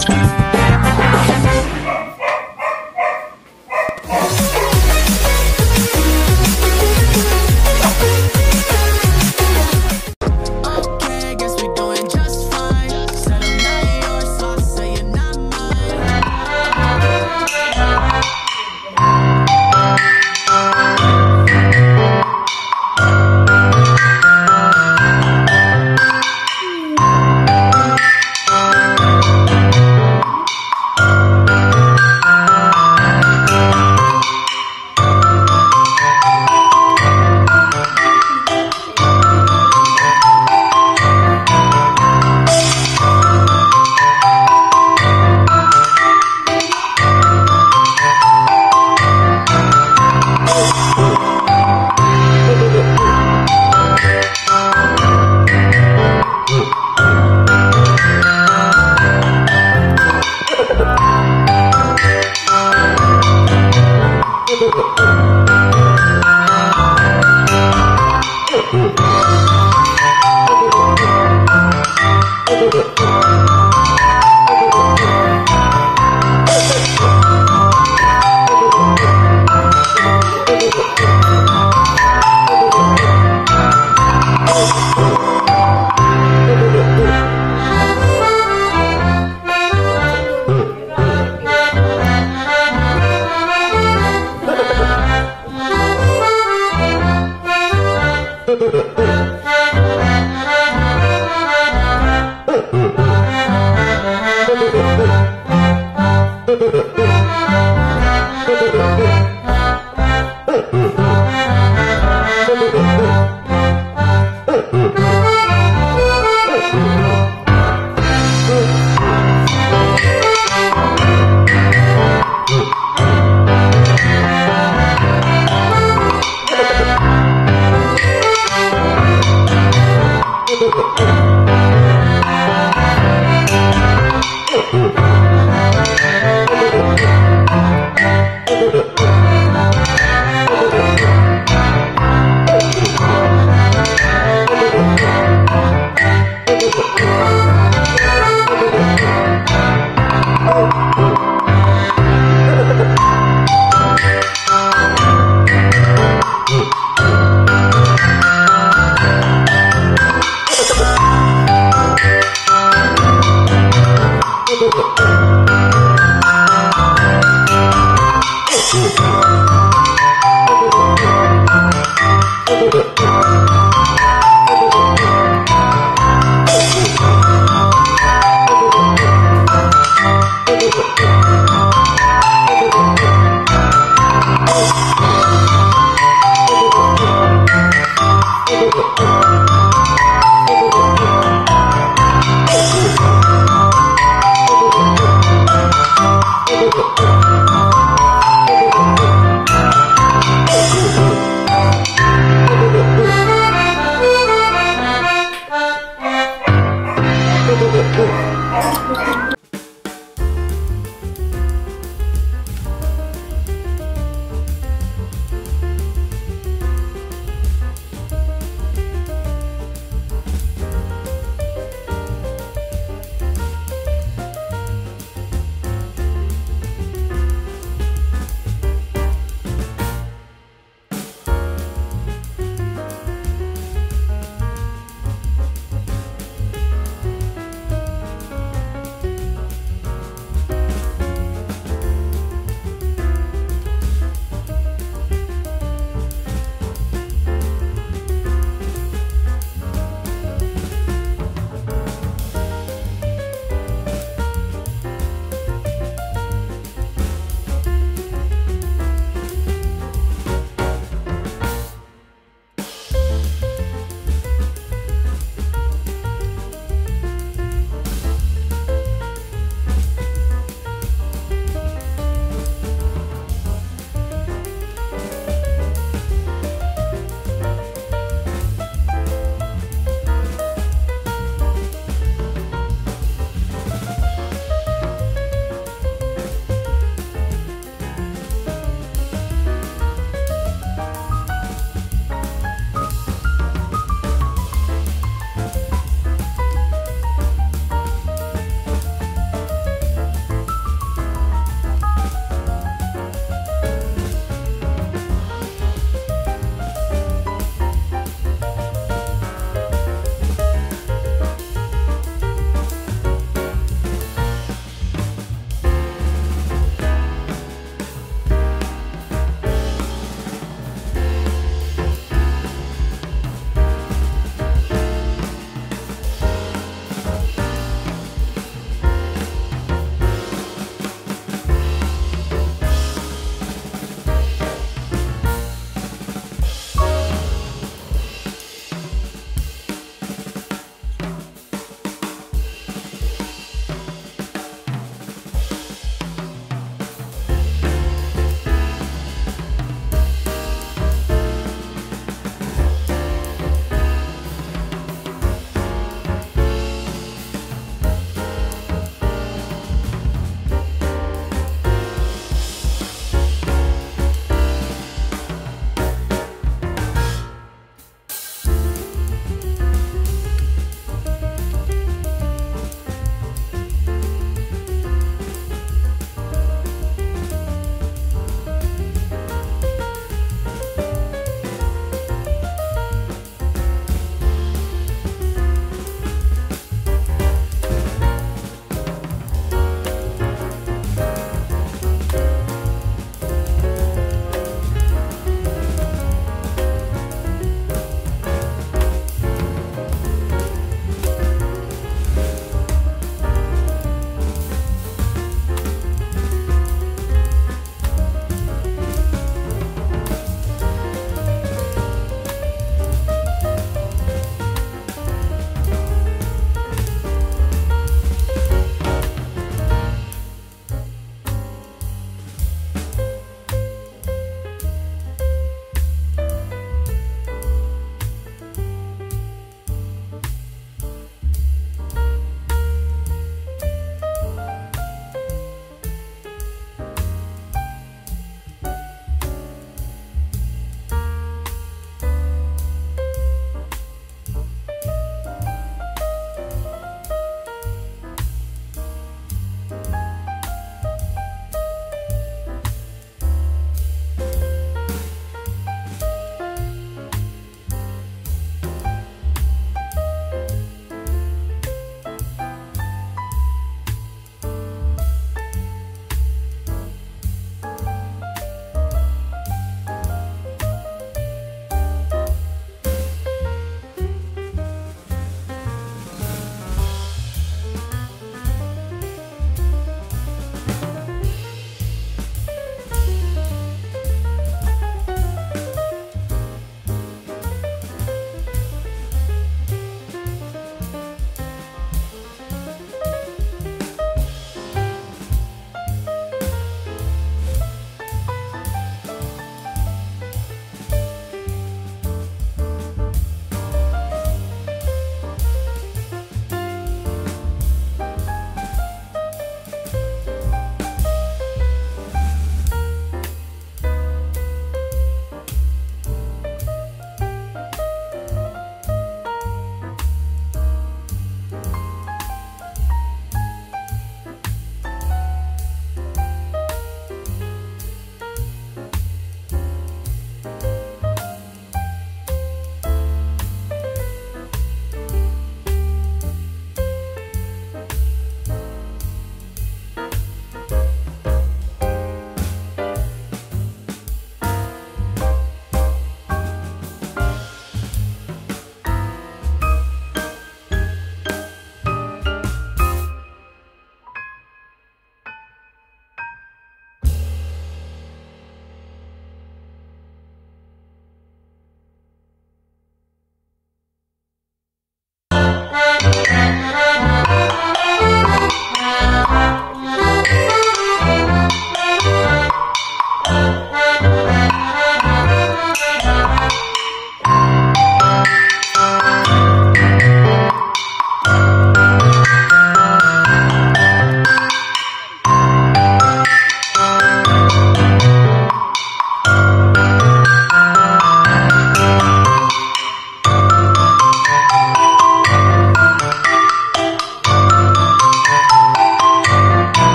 Thank you. Ha ha ha!